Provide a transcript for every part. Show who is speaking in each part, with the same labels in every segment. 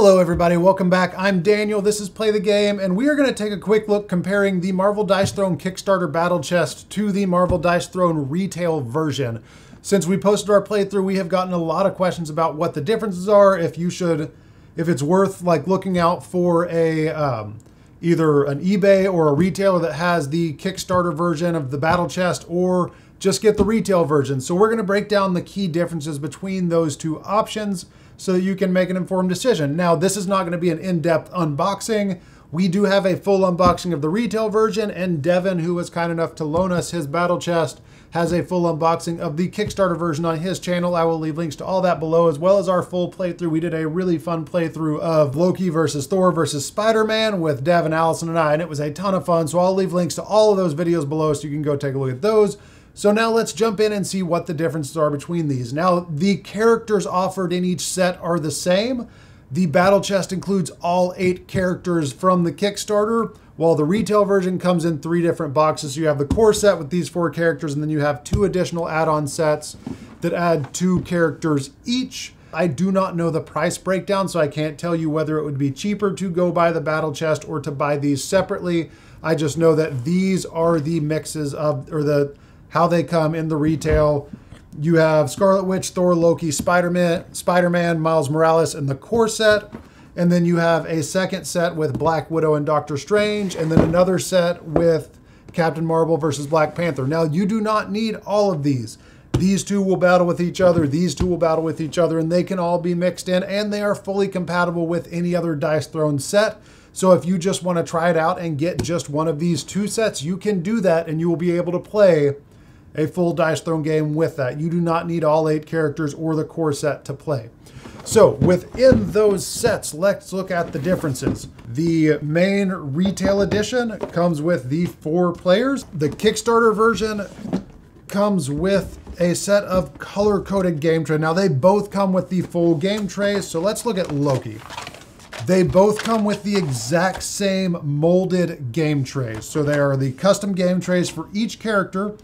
Speaker 1: Hello everybody, welcome back. I'm Daniel, this is Play the Game, and we are going to take a quick look comparing the Marvel Dice Throne Kickstarter Battle Chest to the Marvel Dice Throne retail version. Since we posted our playthrough, we have gotten a lot of questions about what the differences are, if you should, if it's worth like looking out for a, um, either an eBay or a retailer that has the Kickstarter version of the Battle Chest, or just get the retail version. So we're going to break down the key differences between those two options so you can make an informed decision. Now, this is not going to be an in-depth unboxing. We do have a full unboxing of the retail version, and Devon, who was kind enough to loan us his battle chest, has a full unboxing of the Kickstarter version on his channel. I will leave links to all that below, as well as our full playthrough. We did a really fun playthrough of Loki versus Thor versus Spider-Man with Devon, Allison, and I, and it was a ton of fun. So I'll leave links to all of those videos below so you can go take a look at those. So now let's jump in and see what the differences are between these. Now, the characters offered in each set are the same. The battle chest includes all eight characters from the Kickstarter, while the retail version comes in three different boxes. So you have the core set with these four characters, and then you have two additional add-on sets that add two characters each. I do not know the price breakdown, so I can't tell you whether it would be cheaper to go buy the battle chest or to buy these separately. I just know that these are the mixes of, or the how they come in the retail. You have Scarlet Witch, Thor, Loki, Spider-Man, Spider-Man, Miles Morales and the core set. And then you have a second set with Black Widow and Doctor Strange, and then another set with Captain Marvel versus Black Panther. Now, you do not need all of these. These two will battle with each other, these two will battle with each other, and they can all be mixed in, and they are fully compatible with any other Dice Throne set. So if you just want to try it out and get just one of these two sets, you can do that, and you will be able to play a full Dice Throne game with that. You do not need all eight characters or the core set to play. So within those sets, let's look at the differences. The main retail edition comes with the four players. The Kickstarter version comes with a set of color-coded game trays. Now they both come with the full game trays, so let's look at Loki. They both come with the exact same molded game trays. So they are the custom game trays for each character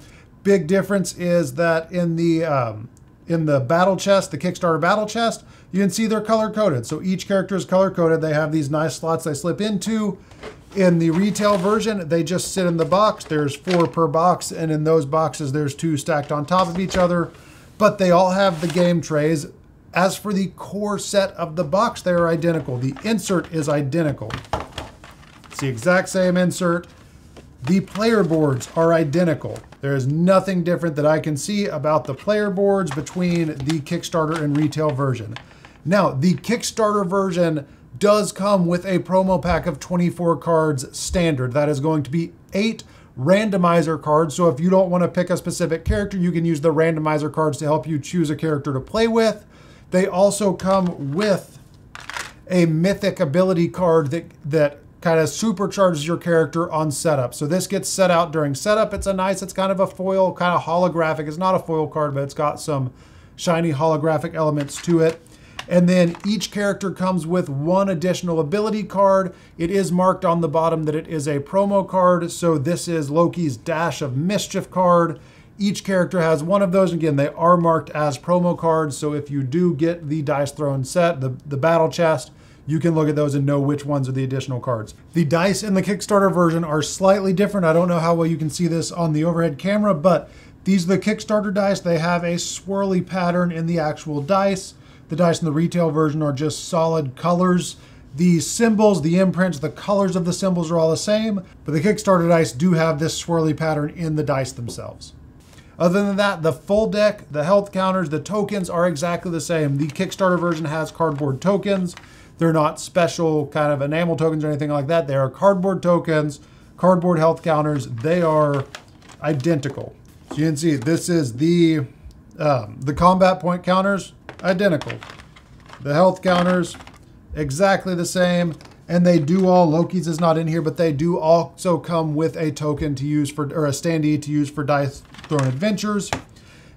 Speaker 1: big difference is that in the um, in the battle chest, the Kickstarter battle chest, you can see they're color coded. So each character is color coded. They have these nice slots they slip into. In the retail version, they just sit in the box. There's four per box, and in those boxes, there's two stacked on top of each other. But they all have the game trays. As for the core set of the box, they are identical. The insert is identical. It's the exact same insert. The player boards are identical. There is nothing different that I can see about the player boards between the Kickstarter and retail version. Now, the Kickstarter version does come with a promo pack of 24 cards standard. That is going to be eight randomizer cards. So if you don't want to pick a specific character, you can use the randomizer cards to help you choose a character to play with. They also come with a mythic ability card that, that kind of supercharges your character on setup. So this gets set out during setup. It's a nice, it's kind of a foil, kind of holographic. It's not a foil card, but it's got some shiny holographic elements to it. And then each character comes with one additional ability card. It is marked on the bottom that it is a promo card. So this is Loki's Dash of Mischief card. Each character has one of those. Again, they are marked as promo cards. So if you do get the Dice Throne set, the, the battle chest, you can look at those and know which ones are the additional cards. The dice in the Kickstarter version are slightly different. I don't know how well you can see this on the overhead camera, but these are the Kickstarter dice. They have a swirly pattern in the actual dice. The dice in the retail version are just solid colors. The symbols, the imprints, the colors of the symbols are all the same, but the Kickstarter dice do have this swirly pattern in the dice themselves. Other than that, the full deck, the health counters, the tokens are exactly the same. The Kickstarter version has cardboard tokens. They're not special kind of enamel tokens or anything like that. They are cardboard tokens, cardboard health counters. They are identical. So you can see this is the um, the combat point counters, identical. The health counters, exactly the same. And they do all, Loki's is not in here, but they do also come with a token to use for, or a standee to use for Dice Throne Adventures.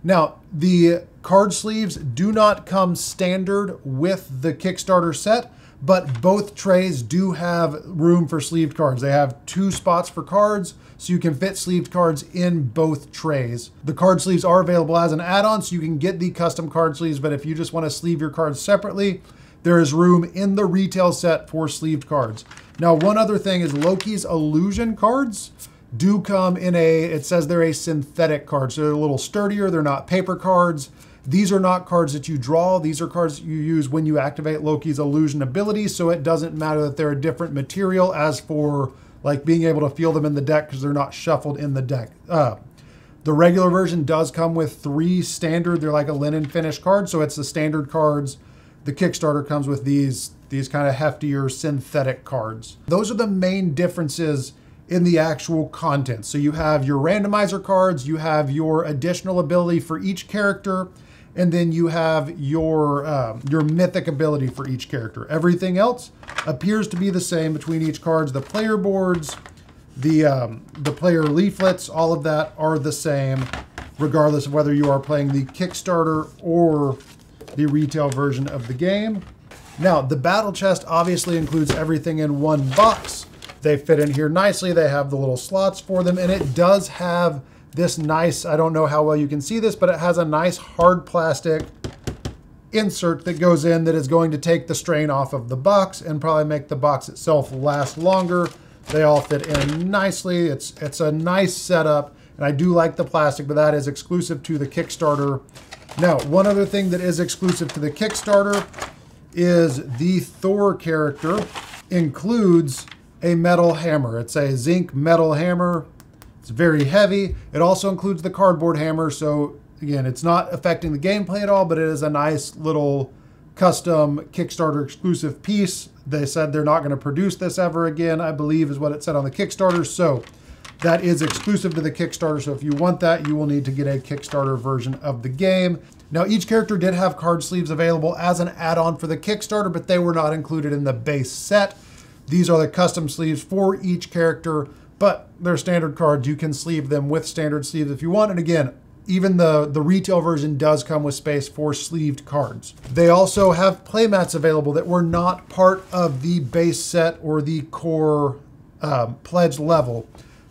Speaker 1: Now, the card sleeves do not come standard with the Kickstarter set, but both trays do have room for sleeved cards. They have two spots for cards, so you can fit sleeved cards in both trays. The card sleeves are available as an add-on, so you can get the custom card sleeves, but if you just want to sleeve your cards separately, there is room in the retail set for sleeved cards. Now, one other thing is Loki's illusion cards do come in a, it says they're a synthetic card. So they're a little sturdier. They're not paper cards. These are not cards that you draw. These are cards you use when you activate Loki's illusion ability. So it doesn't matter that they're a different material as for like being able to feel them in the deck because they're not shuffled in the deck. Uh, the regular version does come with three standard, they're like a linen finish card. So it's the standard cards. The Kickstarter comes with these, these kind of heftier synthetic cards. Those are the main differences in the actual content. So you have your randomizer cards, you have your additional ability for each character, and then you have your uh, your mythic ability for each character. Everything else appears to be the same between each cards. The player boards, the um, the player leaflets, all of that are the same, regardless of whether you are playing the Kickstarter or the retail version of the game. Now, the battle chest obviously includes everything in one box. They fit in here nicely. They have the little slots for them, and it does have this nice, I don't know how well you can see this, but it has a nice hard plastic insert that goes in that is going to take the strain off of the box and probably make the box itself last longer. They all fit in nicely. It's, it's a nice setup, and I do like the plastic, but that is exclusive to the Kickstarter. Now, one other thing that is exclusive to the Kickstarter is the Thor character includes a metal hammer. It's a zinc metal hammer. It's very heavy. It also includes the cardboard hammer. So again, it's not affecting the gameplay at all, but it is a nice little custom Kickstarter exclusive piece. They said they're not going to produce this ever again, I believe is what it said on the Kickstarter. So that is exclusive to the Kickstarter. So if you want that, you will need to get a Kickstarter version of the game. Now, each character did have card sleeves available as an add-on for the Kickstarter, but they were not included in the base set. These are the custom sleeves for each character, but they're standard cards. You can sleeve them with standard sleeves if you want. And again, even the, the retail version does come with space for sleeved cards. They also have playmats available that were not part of the base set or the core um, pledge level.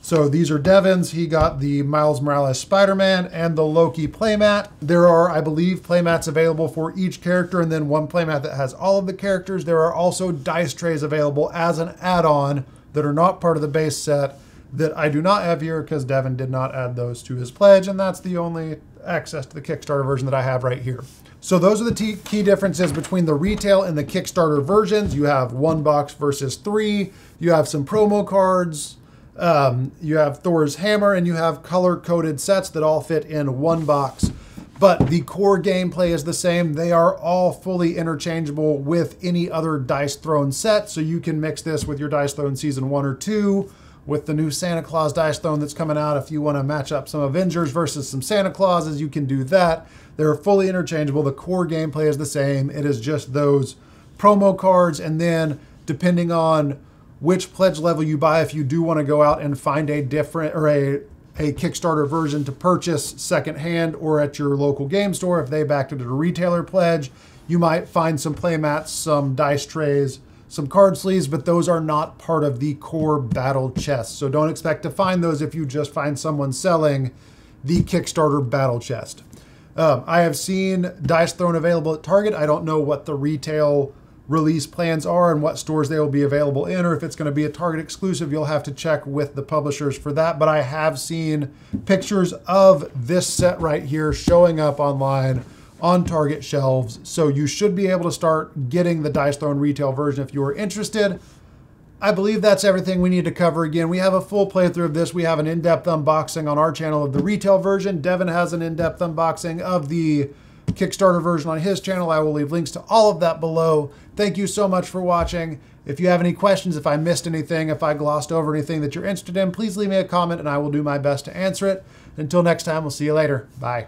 Speaker 1: So these are Devon's. He got the Miles Morales Spider-Man and the Loki playmat. There are, I believe, playmats available for each character and then one playmat that has all of the characters. There are also dice trays available as an add-on that are not part of the base set that I do not have here because Devin did not add those to his pledge and that's the only access to the Kickstarter version that I have right here. So those are the key differences between the retail and the Kickstarter versions. You have one box versus three. You have some promo cards, um, you have Thor's hammer and you have color coded sets that all fit in one box. But the core gameplay is the same. They are all fully interchangeable with any other Dice Throne set. So you can mix this with your Dice Throne Season 1 or 2, with the new Santa Claus Dice Throne that's coming out. If you want to match up some Avengers versus some Santa Clauses, you can do that. They're fully interchangeable. The core gameplay is the same. It is just those promo cards. And then depending on which pledge level you buy if you do want to go out and find a different or a a Kickstarter version to purchase secondhand or at your local game store. If they backed it at a retailer pledge, you might find some playmats, some dice trays, some card sleeves, but those are not part of the core battle chest. So don't expect to find those if you just find someone selling the Kickstarter battle chest. Um, I have seen Dice Throne available at Target. I don't know what the retail release plans are and what stores they will be available in, or if it's going to be a Target exclusive, you'll have to check with the publishers for that. But I have seen pictures of this set right here showing up online on Target shelves. So you should be able to start getting the Dice Throne retail version if you are interested. I believe that's everything we need to cover. Again, we have a full playthrough of this. We have an in-depth unboxing on our channel of the retail version. Devon has an in-depth unboxing of the Kickstarter version on his channel. I will leave links to all of that below. Thank you so much for watching. If you have any questions, if I missed anything, if I glossed over anything that you're interested in, please leave me a comment and I will do my best to answer it. Until next time, we'll see you later. Bye.